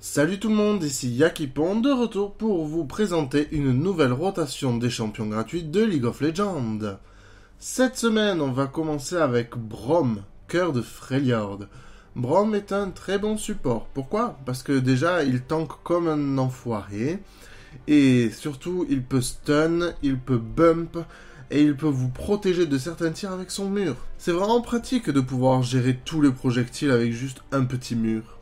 Salut tout le monde, ici Yakipon de retour pour vous présenter une nouvelle rotation des champions gratuits de League of Legends. Cette semaine, on va commencer avec Brom, cœur de Freljord. Brom est un très bon support. Pourquoi? Parce que déjà, il tank comme un enfoiré. Et surtout, il peut stun, il peut bump, et il peut vous protéger de certains tirs avec son mur. C'est vraiment pratique de pouvoir gérer tous les projectiles avec juste un petit mur.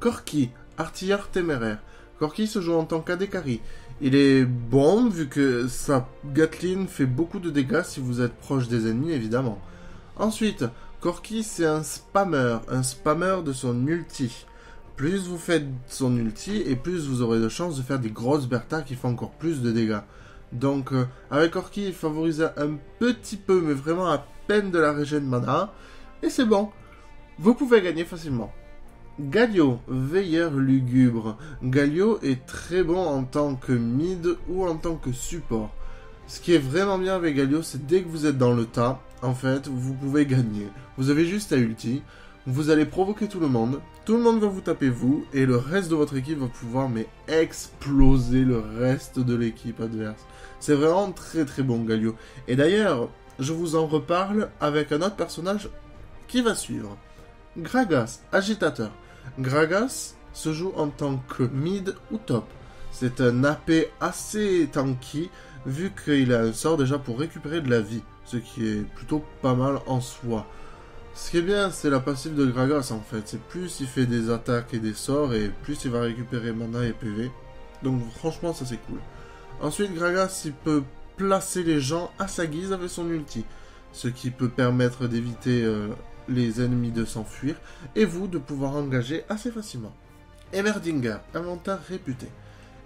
Corki, artilleur téméraire. Corki se joue en tant qu'Adekari. Il est bon vu que sa Gatling fait beaucoup de dégâts si vous êtes proche des ennemis évidemment. Ensuite, Corki c'est un spammer, un spammer de son ulti. Plus vous faites son ulti et plus vous aurez de chances de faire des grosses Bertha qui font encore plus de dégâts. Donc euh, avec Corki il favorise un petit peu mais vraiment à peine de la régène mana et c'est bon. Vous pouvez gagner facilement. Galio, veilleur lugubre. Galio est très bon en tant que mid ou en tant que support. Ce qui est vraiment bien avec Galio, c'est dès que vous êtes dans le tas, en fait, vous pouvez gagner. Vous avez juste à ulti, vous allez provoquer tout le monde, tout le monde va vous taper vous, et le reste de votre équipe va pouvoir mais exploser le reste de l'équipe adverse. C'est vraiment très très bon Galio. Et d'ailleurs, je vous en reparle avec un autre personnage qui va suivre. Gragas, agitateur. Gragas se joue en tant que mid ou top. C'est un AP assez tanky, vu qu'il a un sort déjà pour récupérer de la vie, ce qui est plutôt pas mal en soi. Ce qui est bien, c'est la passive de Gragas en fait. C'est plus il fait des attaques et des sorts, et plus il va récupérer mana et PV. Donc franchement, ça c'est cool. Ensuite, Gragas, il peut placer les gens à sa guise avec son ulti, ce qui peut permettre d'éviter euh, les ennemis de s'enfuir, et vous de pouvoir engager assez facilement. Emerdinger, inventeur réputé.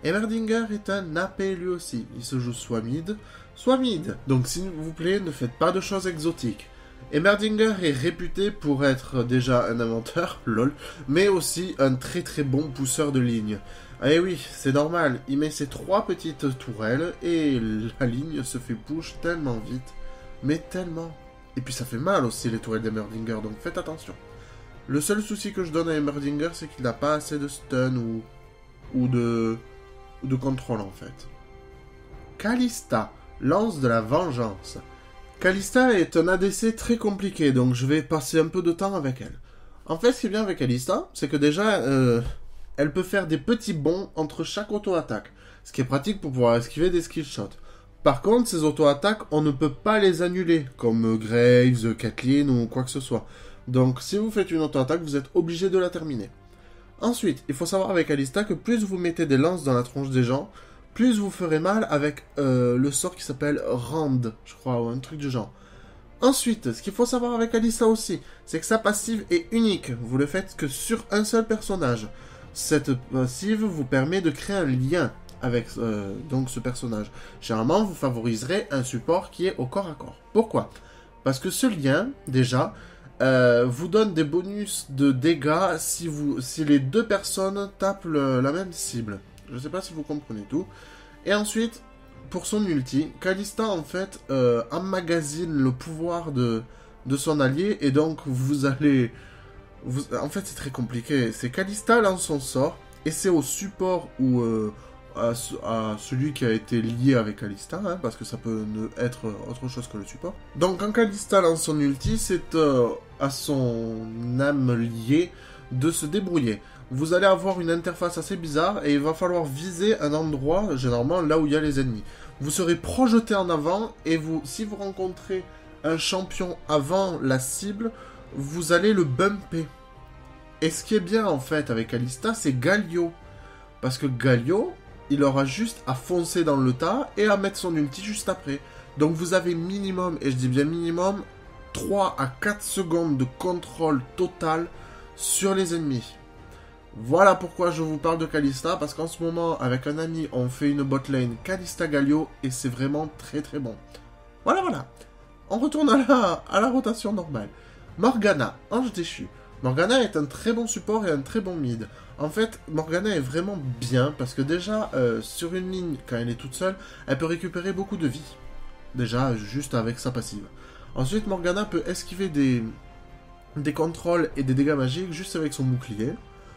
Emerdinger est un AP lui aussi. Il se joue soit mid, soit mid. Donc s'il vous plaît, ne faites pas de choses exotiques. Emerdinger est réputé pour être déjà un inventeur, lol, mais aussi un très très bon pousseur de ligne. Eh oui, c'est normal, il met ses trois petites tourelles et la ligne se fait push tellement vite, mais tellement. Et puis ça fait mal aussi les tourelles d'Emerdinger, donc faites attention. Le seul souci que je donne à Emerdinger, c'est qu'il n'a pas assez de stun ou, ou de, de contrôle en fait. Kalista, lance de la vengeance. Kalista est un ADC très compliqué, donc je vais passer un peu de temps avec elle. En fait, ce qui est bien avec Kalista, c'est que déjà, euh, elle peut faire des petits bonds entre chaque auto-attaque, ce qui est pratique pour pouvoir esquiver des skill shots. Par contre, ces auto-attaques, on ne peut pas les annuler, comme Graves, Kathleen ou quoi que ce soit. Donc, si vous faites une auto-attaque, vous êtes obligé de la terminer. Ensuite, il faut savoir avec Alista que plus vous mettez des lances dans la tronche des gens, plus vous ferez mal avec euh, le sort qui s'appelle Rand, je crois, ou un truc du genre. Ensuite, ce qu'il faut savoir avec Alista aussi, c'est que sa passive est unique. Vous le faites que sur un seul personnage. Cette passive vous permet de créer un lien avec euh, donc ce personnage. Généralement, vous favoriserez un support qui est au corps à corps. Pourquoi? Parce que ce lien, déjà, euh, vous donne des bonus de dégâts si, vous, si les deux personnes tapent la même cible. Je ne sais pas si vous comprenez tout. Et ensuite, pour son ulti, Kalista en fait euh, emmagasine le pouvoir de, de son allié et donc vous allez... En fait c'est très compliqué. C'est Kalista lance son sort et c'est au support ou euh, à, celui qui a été lié avec Kalista, hein, parce que ça peut ne être autre chose que le support. Donc quand Kalista lance son ulti, c'est euh, à son âme liée de se débrouiller. Vous allez avoir une interface assez bizarre et il va falloir viser un endroit, généralement là où il y a les ennemis. Vous serez projeté en avant et vous, si vous rencontrez un champion avant la cible, vous allez le bumper. Et ce qui est bien en fait avec Kalista, c'est Galio. Parce que Galio, il aura juste à foncer dans le tas et à mettre son ulti juste après. Donc vous avez minimum, et je dis bien minimum, 3 à 4 secondes de contrôle total sur les ennemis. Voilà pourquoi je vous parle de Kalista, parce qu'en ce moment, avec un ami, on fait une botlane Kalista Galio, et c'est vraiment très très bon. Voilà, voilà. On retourne à la, à la rotation normale. Morgana, ange déchu. Morgana est un très bon support et un très bon mid. En fait, Morgana est vraiment bien parce que déjà, euh, sur une ligne, quand elle est toute seule, elle peut récupérer beaucoup de vie. Déjà, juste avec sa passive. Ensuite, Morgana peut esquiver des, contrôles et des dégâts magiques juste avec son bouclier,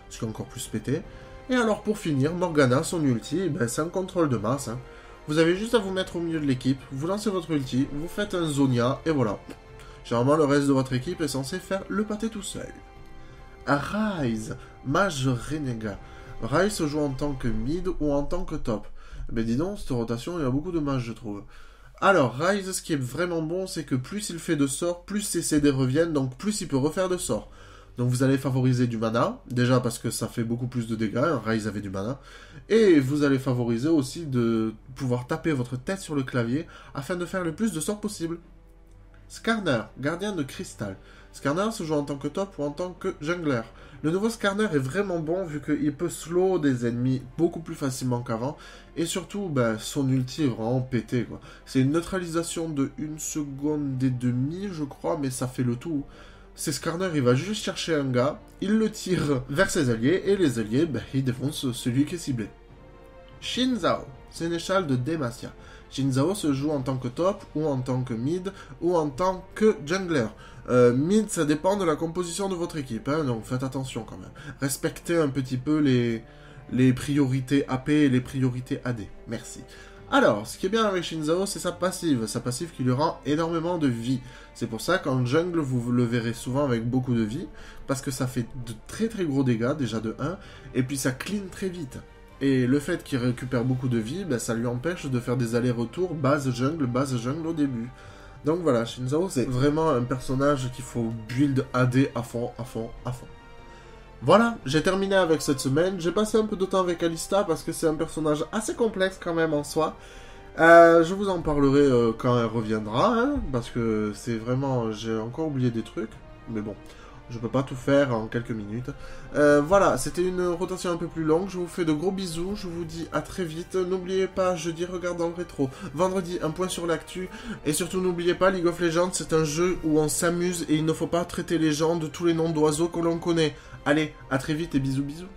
ce qui est encore plus pété. Et alors, pour finir, Morgana, son ulti, ben, c'est un contrôle de masse. Hein. Vous avez juste à vous mettre au milieu de l'équipe, vous lancez votre ulti, vous faites un Zonia, et voilà. Généralement, le reste de votre équipe est censé faire le pâté tout seul. Rise, mage renégat. Rise se joue en tant que mid ou en tant que top. Mais dis donc, cette rotation, il y a beaucoup de mages, je trouve. Alors, Rise, ce qui est vraiment bon, c'est que plus il fait de sorts, plus ses CD reviennent, donc plus il peut refaire de sorts. Donc vous allez favoriser du mana, déjà parce que ça fait beaucoup plus de dégâts, Rise avait du mana. Et vous allez favoriser aussi de pouvoir taper votre tête sur le clavier afin de faire le plus de sorts possible. Skarner, gardien de cristal. Skarner se joue en tant que top ou en tant que jungler. Le nouveau Skarner est vraiment bon vu qu'il peut slow des ennemis beaucoup plus facilement qu'avant. Et surtout, ben, son ulti est vraiment pété. C'est une neutralisation de 1 seconde et demie, je crois, mais ça fait le tout. C'est Skarner, il va juste chercher un gars, il le tire vers ses alliés, et les alliés, ben, ils défoncent celui qui est ciblé. Shinzao, sénéchal de Demacia. Shinzao se joue en tant que top, ou en tant que mid, ou en tant que jungler. Euh, mid, ça dépend de la composition de votre équipe, hein, donc faites attention quand même. Respectez un petit peu les, priorités AP et les priorités AD. Merci. Alors, ce qui est bien avec Shinzao, c'est sa passive. Sa passive qui lui rend énormément de vie. C'est pour ça qu'en jungle, vous le verrez souvent avec beaucoup de vie, parce que ça fait de très très gros dégâts, déjà de 1, et puis ça clean très vite. Et le fait qu'il récupère beaucoup de vie, ben, ça lui empêche de faire des allers-retours base jungle, base jungle au début. Donc voilà, Shinzo, c'est vraiment un personnage qu'il faut build AD à fond, à fond, à fond. Voilà, j'ai terminé avec cette semaine. J'ai passé un peu de temps avec Alista parce que c'est un personnage assez complexe quand même en soi. Euh, je vous en parlerai euh, quand elle reviendra, hein, parce que c'est vraiment... J'ai encore oublié des trucs, mais bon. Je peux pas tout faire en quelques minutes. Euh, voilà, c'était une rotation un peu plus longue. Je vous fais de gros bisous. Je vous dis à très vite. N'oubliez pas, jeudi, regarde dans le rétro. Vendredi, un point sur l'actu. Et surtout, n'oubliez pas, League of Legends, c'est un jeu où on s'amuse et il ne faut pas traiter les gens de tous les noms d'oiseaux que l'on connaît. Allez, à très vite et bisous bisous.